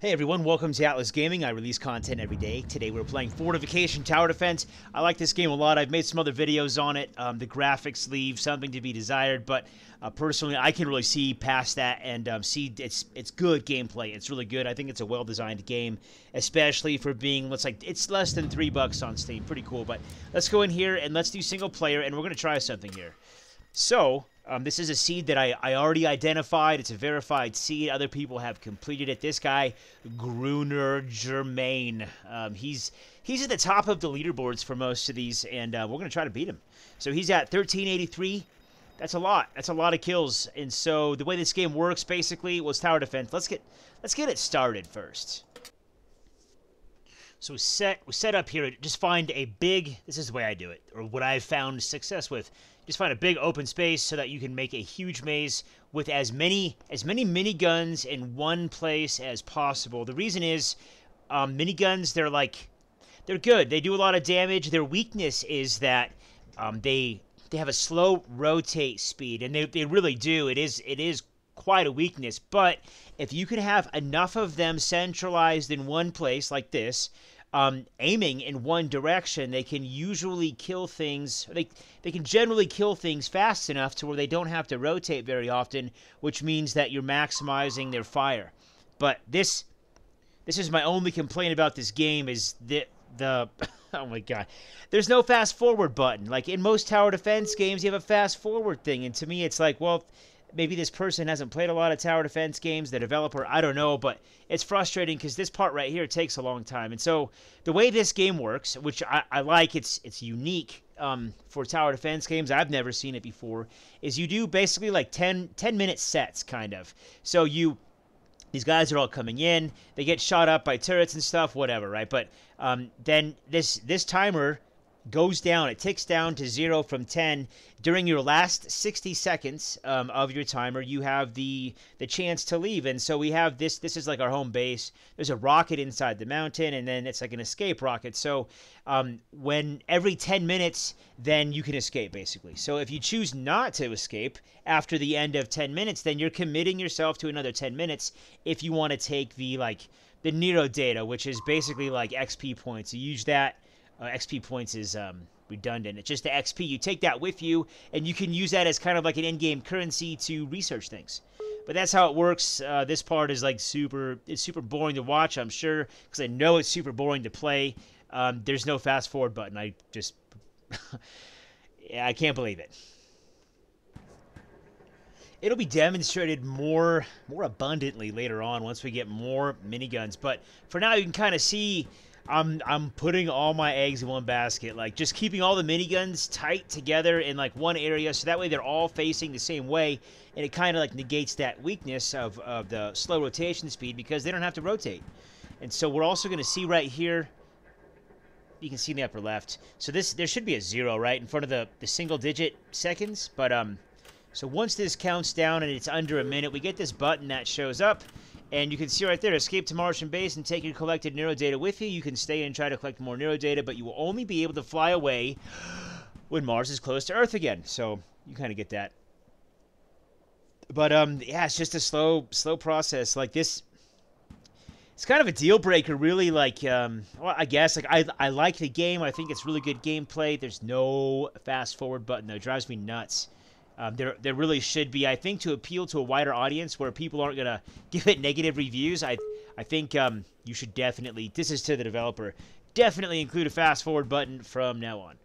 Hey everyone, welcome to Atlas Gaming. I release content every day. Today we're playing Fortification Tower Defense. I like this game a lot. I've made some other videos on it. Um, the graphics leave something to be desired, but uh, personally, I can really see past that and um, see it's it's good gameplay. It's really good. I think it's a well-designed game, especially for being let's like it's less than three bucks on Steam. Pretty cool. But let's go in here and let's do single player, and we're gonna try something here. So, um, this is a seed that I, I already identified. It's a verified seed. Other people have completed it. This guy, Gruner Germain, um, he's he's at the top of the leaderboards for most of these, and uh, we're going to try to beat him. So he's at 1383. That's a lot. That's a lot of kills. And so the way this game works, basically, was tower defense. Let's get let's get it started first. So set we set up here. Just find a big. This is the way I do it, or what I've found success with. Just find a big open space so that you can make a huge maze with as many as many miniguns in one place as possible. The reason is, um, miniguns they're like they're good. They do a lot of damage. Their weakness is that um, they they have a slow rotate speed, and they, they really do. It is it is quite a weakness. But if you can have enough of them centralized in one place like this, um, aiming in one direction, they can usually kill things. They they can generally kill things fast enough to where they don't have to rotate very often, which means that you're maximizing their fire. But this this is my only complaint about this game is the the oh my god there's no fast forward button like in most tower defense games you have a fast forward thing and to me it's like well maybe this person hasn't played a lot of tower defense games, the developer, I don't know, but it's frustrating because this part right here takes a long time. And so the way this game works, which I, I like, it's it's unique um, for tower defense games. I've never seen it before. Is you do basically like 10, 10 minute sets, kind of. So you these guys are all coming in. They get shot up by turrets and stuff, whatever, right? But um, then this this timer goes down. It ticks down to zero from 10. During your last 60 seconds um, of your timer, you have the the chance to leave. And so we have this. This is like our home base. There's a rocket inside the mountain, and then it's like an escape rocket. So um, when every 10 minutes, then you can escape basically. So if you choose not to escape after the end of 10 minutes, then you're committing yourself to another 10 minutes. If you want to take the like the Nero data, which is basically like XP points, you use that uh, XP points is um, redundant. It's just the XP. You take that with you, and you can use that as kind of like an in-game currency to research things. But that's how it works. Uh, this part is like super. It's super boring to watch. I'm sure because I know it's super boring to play. Um, there's no fast forward button. I just, yeah, I can't believe it. It'll be demonstrated more more abundantly later on once we get more miniguns. But for now, you can kind of see I'm I'm putting all my eggs in one basket, like just keeping all the miniguns tight together in like one area, so that way they're all facing the same way, and it kind of like negates that weakness of of the slow rotation speed because they don't have to rotate. And so we're also going to see right here. You can see in the upper left. So this there should be a zero right in front of the the single digit seconds, but um. So once this counts down and it's under a minute, we get this button that shows up. And you can see right there, escape to Martian base and take your collected Nero data with you. You can stay and try to collect more Nero data, but you will only be able to fly away when Mars is close to Earth again. So you kind of get that. But um, yeah, it's just a slow, slow process. Like this, it's kind of a deal breaker, really. Like, um, well, I guess like I, I like the game. I think it's really good gameplay. There's no fast forward button though. It drives me nuts. Um, there, there really should be. I think to appeal to a wider audience where people aren't gonna give it negative reviews. I, I think um, you should definitely. This is to the developer. Definitely include a fast forward button from now on.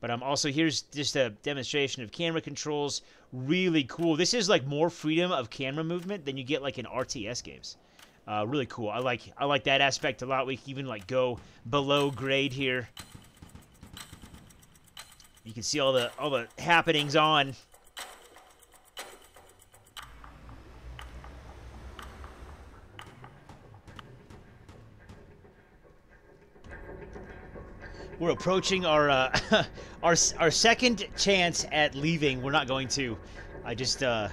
But um, also here's just a demonstration of camera controls. Really cool. This is like more freedom of camera movement than you get like in RTS games. Uh, really cool. I like I like that aspect a lot. We can even like go below grade here. You can see all the all the happenings on. We're approaching our uh, our our second chance at leaving. We're not going to. I just uh,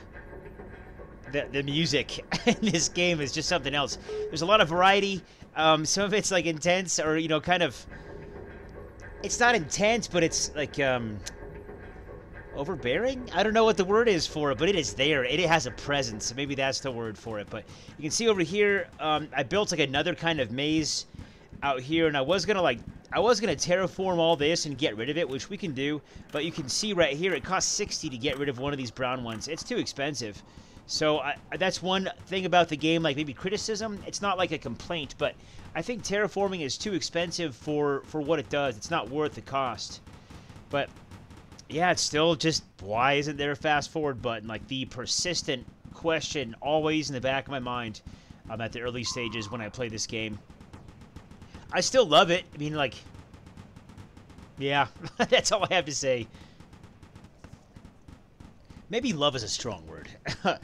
the the music in this game is just something else. There's a lot of variety. Um, some of it's like intense or you know kind of it's not intense, but it's like um overbearing. I don't know what the word is for it, but it is there. It, has a presence. Maybe that's the word for it. But you can see over here, um, I built like another kind of maze out here, and I was gonna like I was gonna terraform all this and get rid of it, which we can do. But you can see right here, it costs 60 to get rid of one of these brown ones. It's too expensive. So I, that's one thing about the game, like maybe criticism. It's not like a complaint, but I think terraforming is too expensive for for what it does. It's not worth the cost. But yeah, it's still just why isn't there a fast forward button? Like the persistent question always in the back of my mind um, at the early stages when I play this game. I still love it. I mean, like, yeah, that's all I have to say. Maybe love is a strong word.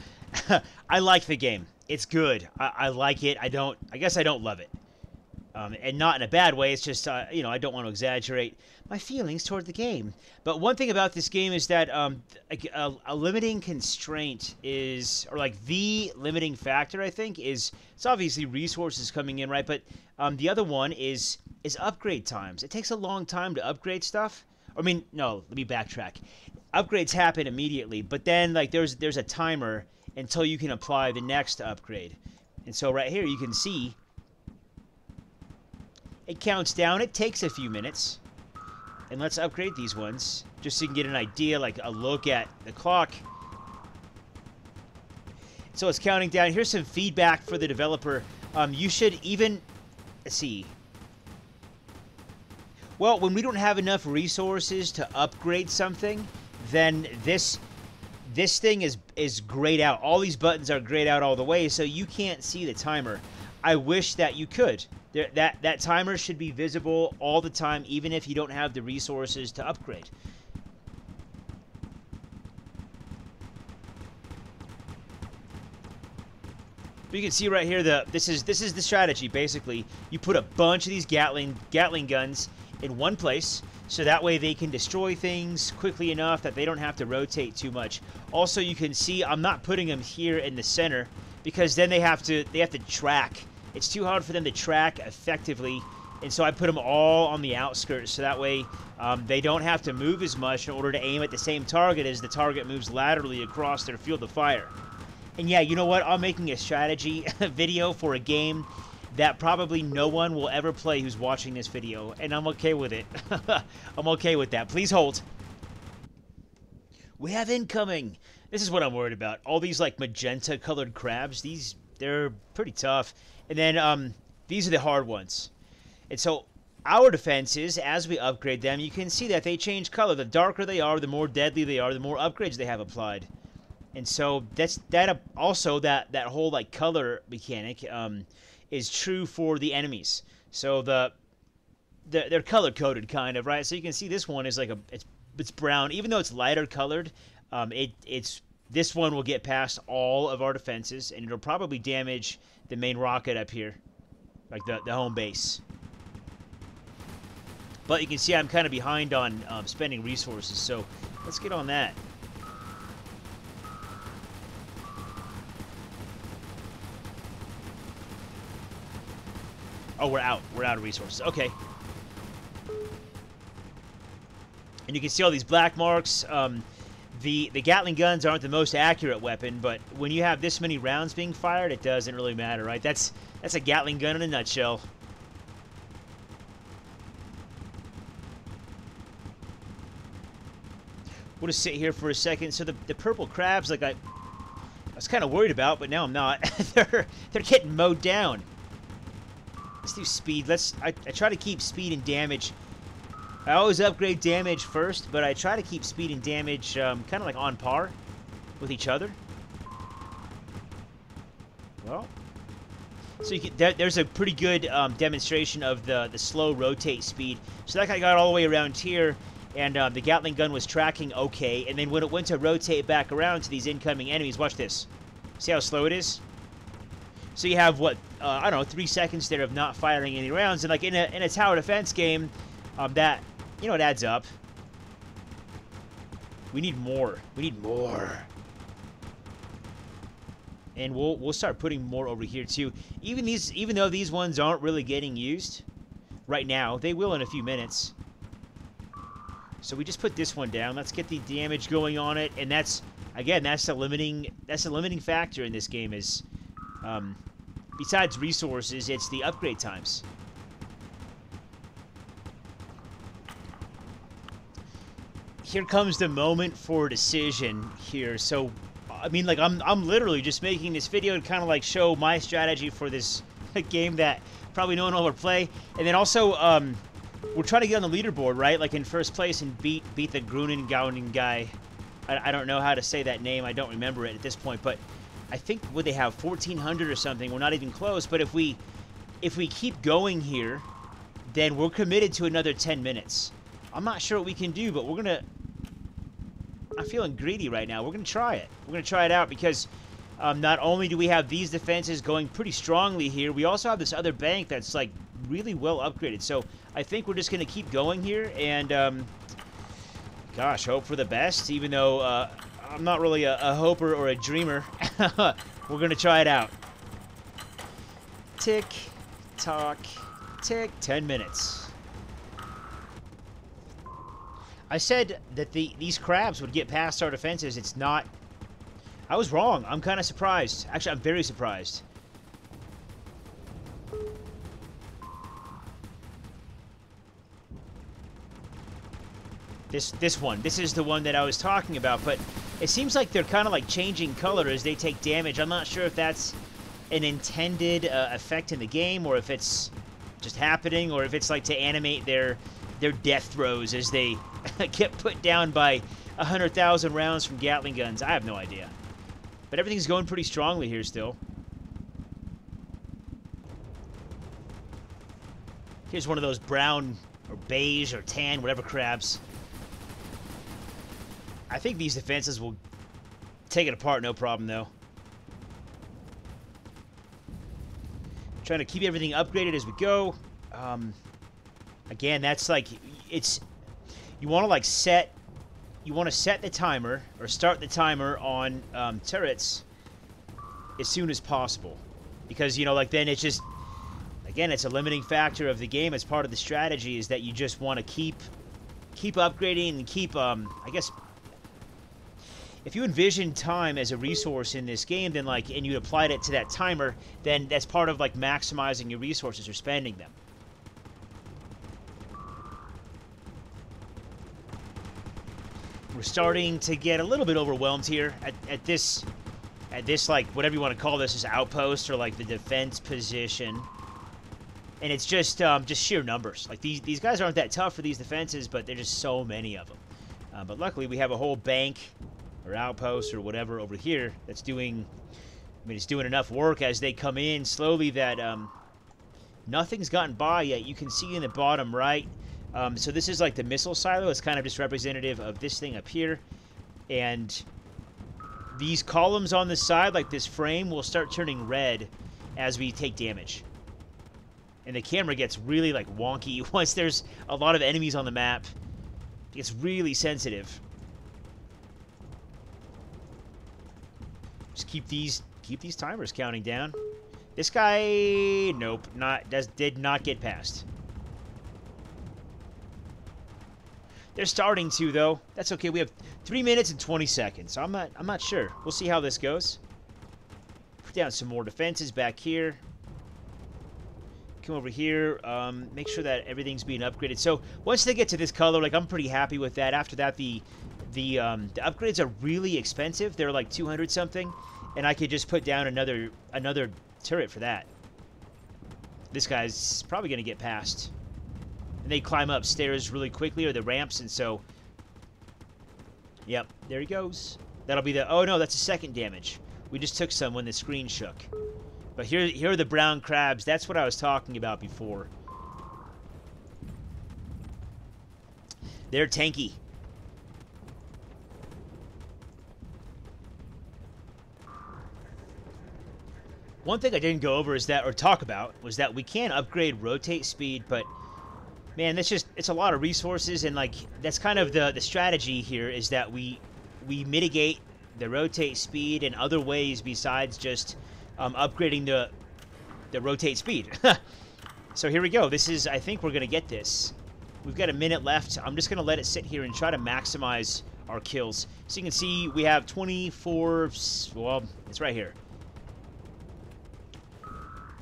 I like the game. It's good. I, I, like it. I don't. I guess I don't love it, um, and not in a bad way. It's just uh, you know I don't want to exaggerate my feelings toward the game. But one thing about this game is that um, a, a, limiting constraint is, or like the limiting factor, I think, is it's obviously resources coming in, right? But um, the other one is is upgrade times. It takes a long time to upgrade stuff. I mean, no, let me backtrack. Upgrades happen immediately, but then like there's there's a timer until you can apply the next upgrade. And so right here you can see it counts down. It takes a few minutes. And let's upgrade these ones just so you can get an idea, like a look at the clock. So it's counting down. Here's some feedback for the developer. Um, you should even, see. Well, when we don't have enough resources to upgrade something, then this this thing is is grayed out. All these buttons are grayed out all the way, so you can't see the timer. I wish that you could. There, that that timer should be visible all the time, even if you don't have the resources to upgrade. But you can see right here the this is this is the strategy basically. You put a bunch of these Gatling Gatling guns in one place so that way they can destroy things quickly enough that they don't have to rotate too much. Also, you can see I'm not putting them here in the center because then they have to they have to track. It's too hard for them to track effectively, and so I put them all on the outskirts so that way um, they don't have to move as much in order to aim at the same target as the target moves laterally across their field of fire. And yeah, you know what? I'm making a strategy video for a game that probably no one will ever play who's watching this video, and I'm okay with it. I'm okay with that. Please hold. We have incoming. This is what I'm worried about. All these like magenta colored crabs, these they're pretty tough. And then um these are the hard ones. And so our defenses, as we upgrade them, you can see that they change color. The darker they are, the more deadly they are, the more upgrades they have applied. And so that's that also that that whole like color mechanic um is true for the enemies. So the, the they're color coded kind of right. So you can see this one is like a it's it's brown, even though it's lighter colored. Um, it it's this one will get past all of our defenses, and it'll probably damage the main rocket up here, like the the home base. But you can see I'm kind of behind on um, spending resources, so let's get on that. Oh, we're out. We're out of resources. Okay. And you can see all these black marks. Um, the, the Gatling guns aren't the most accurate weapon, but when you have this many rounds being fired, it doesn't really matter, right? That's, that's a Gatling gun in a nutshell. We'll just sit here for a second. So the, the purple crabs, like I, I was kind of worried about, but now I'm not. they're, they're getting mowed down. Do speed. Let's. I, I try to keep speed and damage. I always upgrade damage first, but I try to keep speed and damage um, kind of like on par with each other. Well, so can, there, there's a pretty good um, demonstration of the, the slow rotate speed. So that guy got all the way around here, and uh, the Gatling gun was tracking okay. And then when it went to rotate back around to these incoming enemies, watch this. See how slow it is? So you have what uh, I don't know, three seconds there of not firing any rounds, and like in a in a tower defense game, um, that you know it adds up. We need more. We need more. And we'll we'll start putting more over here too. Even these, even though these ones aren't really getting used right now, they will in a few minutes. So we just put this one down. Let's get the damage going on it, and that's again that's the limiting that's the limiting factor in this game is um, besides resources, it's the upgrade times. Here comes the moment for decision here. So, I mean, like, I'm, I'm literally just making this video to kind of, like, show my strategy for this game that probably no one will ever play. And then also, um, we're trying to get on the leaderboard, right? Like, in first place and beat beat the Grunengaunen guy. I, I don't know how to say that name. I don't remember it at this point, but I think would they have 1400 or something? We're not even close. But if we if we keep going here, then we're committed to another 10 minutes. I'm not sure what we can do, but we're gonna. I'm feeling greedy right now. We're gonna try it. We're gonna try it out because um, not only do we have these defenses going pretty strongly here, we also have this other bank that's like really well upgraded. So I think we're just gonna keep going here and. Um, gosh, hope for the best. Even though uh, I'm not really a, a hoper or a dreamer. We're to try it out. Tick, tock, tick. 10 minutes. I said that the these crabs would get past our defenses. It's not... I was wrong. I'm kind of surprised. Actually, I'm very surprised. This this one. This is the one that I was talking about, but it seems like they're kind of like changing color as they take damage. I'm not sure if that's an intended uh, effect in the game or if it's just happening or if it's like to animate their their death throes as they get put down by 100,000 rounds from Gatling guns. I have no idea. But everything's going pretty strongly here still. Here's one of those brown or beige or tan, whatever crabs. I think these defenses will take it apart no problem, though. Trying to keep everything upgraded as we go. Um, again, that's like, it's, you want to like set, you want to set the timer, or start the timer on um, turrets as soon as possible. Because, you know, like then it's just, again, it's a limiting factor of the game. It's part of the strategy is that you just want to keep, keep upgrading and keep, um, I guess, if you envision time as a resource in this game, then like, and you applied it to that timer, then that's part of like maximizing your resources or spending them. We're starting to get a little bit overwhelmed here at, at this, at this like whatever you want to call this, this outpost or like the defense position. And it's just um, just sheer numbers. Like these these guys aren't that tough for these defenses, but there's just so many of them. Uh, but luckily we have a whole bank or outpost or whatever over here that's doing, I mean, it's doing enough work as they come in slowly that um, nothing's gotten by yet. You can see in the bottom right. Um, so this is like the missile silo. It's kind of just representative of this thing up here. And these columns on the side, like this frame, will start turning red as we take damage. And the camera gets really like wonky once there's a lot of enemies on the map. It's really sensitive. Keep these keep these timers counting down. This guy, nope, not does did not get past. They're starting to though. That's okay. We have three minutes and 20 seconds. So I'm not I'm not sure. We'll see how this goes. Put down some more defenses back here. Come over here. Um, make sure that everything's being upgraded. So once they get to this color, like I'm pretty happy with that. After that, the the um, the upgrades are really expensive. They're like 200 something, and I could just put down another another turret for that. This guy's probably gonna get past. And they climb up stairs really quickly, or the ramps, and so... Yep, there he goes. That'll be the... Oh, no, that's a second damage. We just took some when the screen shook. But here, here are the brown crabs. That's what I was talking about before. They're tanky. One thing I didn't go over is that, or talk about, was that we can upgrade rotate speed, but man, that's just, it's a lot of resources, and like, that's kind of the, the strategy here, is that we, we mitigate the rotate speed in other ways besides just um, upgrading the, the rotate speed. so here we go. This is, I think we're going to get this. We've got a minute left. I'm just going to let it sit here and try to maximize our kills. So you can see we have 24, well, it's right here.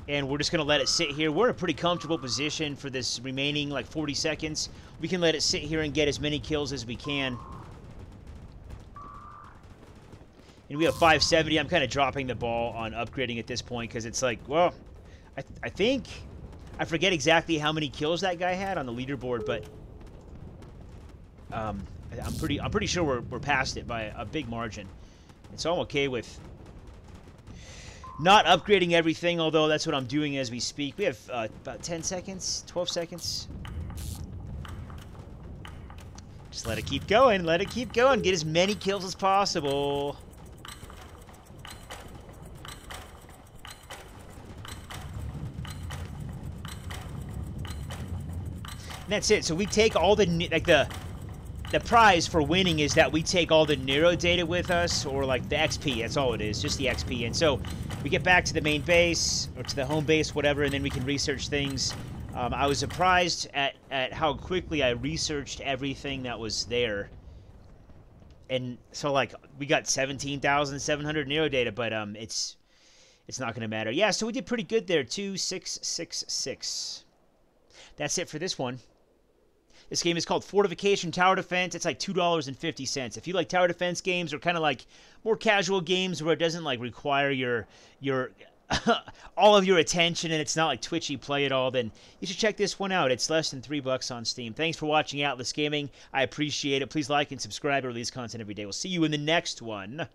And we're just going to let it sit here. We're in a pretty comfortable position for this remaining like 40 seconds. We can let it sit here and get as many kills as we can. And we have 570. I'm kind of dropping the ball on upgrading at this point because it's like, well, I, th I think... I forget exactly how many kills that guy had on the leaderboard, but... Um, I'm pretty I'm pretty sure we're, we're past it by a big margin. And so I'm okay with not upgrading everything, although that's what I'm doing as we speak. We have uh, about 10 seconds, 12 seconds. Just let it keep going, let it keep going. Get as many kills as possible. And that's it. So we take all the like the the prize for winning is that we take all the Nero data with us, or like the XP. That's all it is, just the XP. And so we get back to the main base or to the home base, whatever, and then we can research things. Um, I was surprised at at how quickly I researched everything that was there. And so like we got 17,700 Nero data, but um it's it's not going to matter. Yeah, so we did pretty good there. 2666. That's it for this one. This game is called Fortification Tower Defense. It's like $2.50. If you like tower defense games or kind of like more casual games where it doesn't like require your your all of your attention and it's not like twitchy play at all, then you should check this one out. It's less than three bucks on Steam. Thanks for watching Atlas Gaming. I appreciate it. Please like and subscribe. I release content every day. We'll see you in the next one.